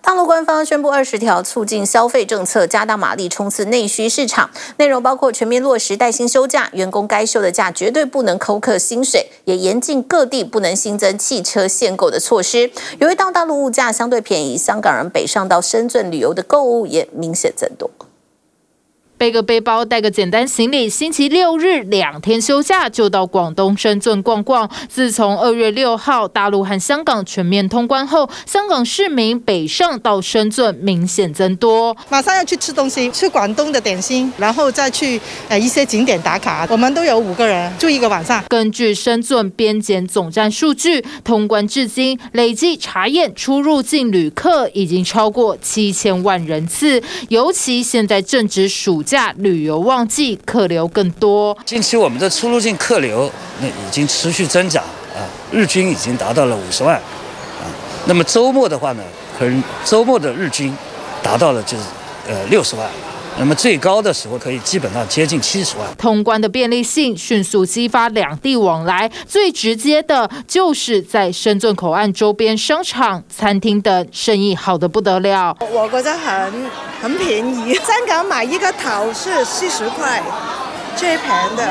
大陆官方宣布二十条促进消费政策，加大马力冲刺内需市场。内容包括全面落实带薪休假，员工该休的假绝对不能扣克薪水，也严禁各地不能新增汽车限购的措施。由于到大陆物价相对便宜，香港人北上到深圳旅游的购物也明显增多。背个背包，带个简单行李，星期六日两天休假就到广东深圳逛逛。自从二月六号大陆和香港全面通关后，香港市民北上到深圳明显增多。马上要去吃东西，吃广东的点心，然后再去呃一些景点打卡。我们都有五个人住一个晚上。根据深圳边检总站数据，通关至今累计查验出入境旅客已经超过七千万人次。尤其现在正值暑。假旅游旺季，客流更多。近期我们的出入境客流那已经持续增长啊，日均已经达到了五十万啊。那么周末的话呢，可能周末的日均达到了就是呃六十万。那么最高的时候可以基本上接近七十万。通关的便利性迅速激发两地往来，最直接的就是在深圳口岸周边商场、餐厅等生意好的不得了。我觉得很很便宜，香港买一个头是四十块，最便宜的，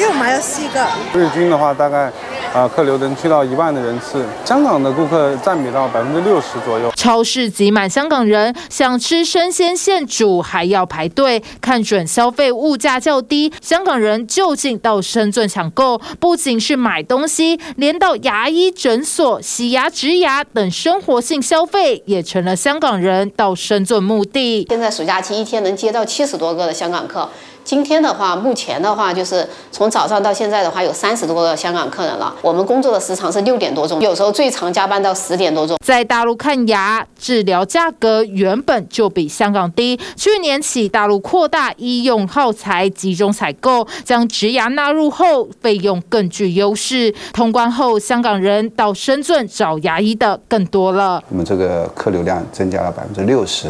又买了四个。日均的话大概。啊，客流能去到一万的人次，香港的顾客占比到百分之六十左右。超市挤满香港人，想吃生鲜现煮还要排队，看准消费物价较低，香港人就近到深圳抢购。不仅是买东西，连到牙医诊所、洗牙、植牙等生活性消费，也成了香港人到深圳目的。现在暑假期一天能接到七十多个的香港客。今天的话，目前的话就是从早上到现在的话，有三十多个香港客人了。我们工作的时长是六点多钟，有时候最长加班到十点多钟。在大陆看牙治疗价格原本就比香港低，去年起大陆扩大医用耗材集中采购，将植牙纳入后，费用更具优势。通关后，香港人到深圳找牙医的更多了。我们这个客流量增加了百分之六十，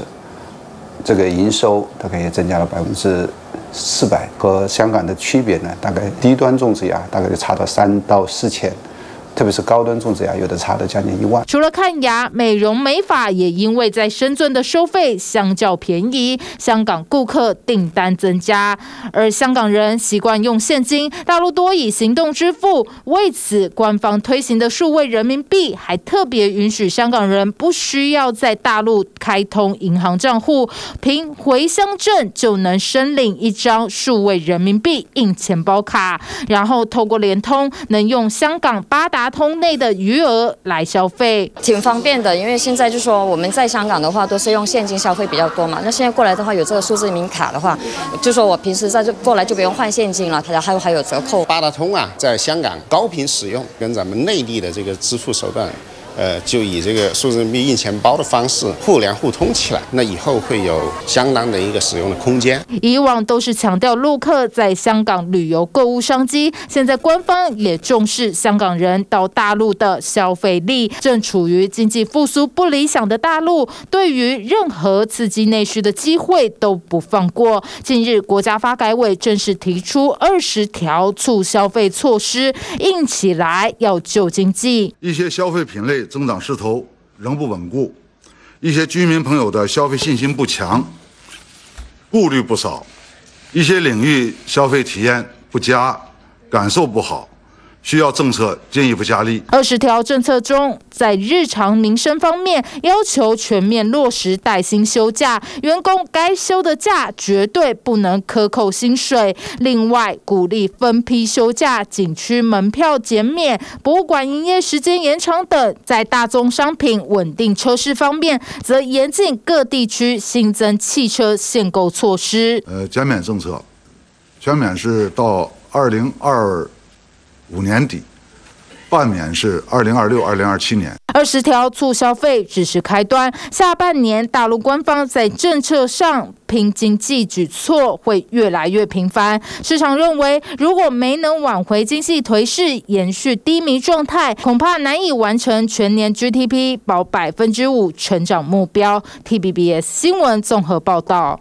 这个营收大概也增加了百分之。四百和香港的区别呢？大概低端种植牙大概就差到三到四千。特别是高端种植牙，有的差了将近一万。除了看牙、美容美发，也因为在深圳的收费相较便宜，香港顾客订单增加。而香港人习惯用现金，大陆多以行动支付。为此，官方推行的数位人民币还特别允许香港人不需要在大陆开通银行账户，凭回乡证就能申领一张数位人民币硬钱包卡，然后透过联通能用香港八达。通内的余额来消费，挺方便的。因为现在就说我们在香港的话，都是用现金消费比较多嘛。那现在过来的话，有这个数字人民卡的话，就说我平时在这过来就不用换现金了，它还有还有折扣。八达通啊，在香港高频使用，跟咱们内地的这个支付手段。呃，就以这个数字人民币印钱包的方式互联互通起来，那以后会有相当的一个使用的空间。以往都是强调陆客在香港旅游购物商机，现在官方也重视香港人到大陆的消费力。正处于经济复苏不理想的大陆，对于任何刺激内需的机会都不放过。近日，国家发改委正式提出二十条促消费措施，硬起来要救经济。一些消费品类。增长势头仍不稳固，一些居民朋友的消费信心不强，顾虑不少，一些领域消费体验不佳，感受不好。需要政策进一步加力。二十条政策中，在日常民生方面，要求全面落实带薪休假，员工该休的假绝对不能克扣薪水。另外，鼓励分批休假，景区门票减免，博物馆营业时间延长等。在大宗商品稳定车市方面，则严禁各地区新增汽车限购措施。呃，减免政策，减免是到二零二。五年底，半年是二零二六、二零二七年。二十条促消费只是开端，下半年大陆官方在政策上拼经济举措会越来越频繁。市场认为，如果没能挽回经济颓势，延续低迷状态，恐怕难以完成全年 GDP 保百分之五成长目标。TBS 新闻综合报道。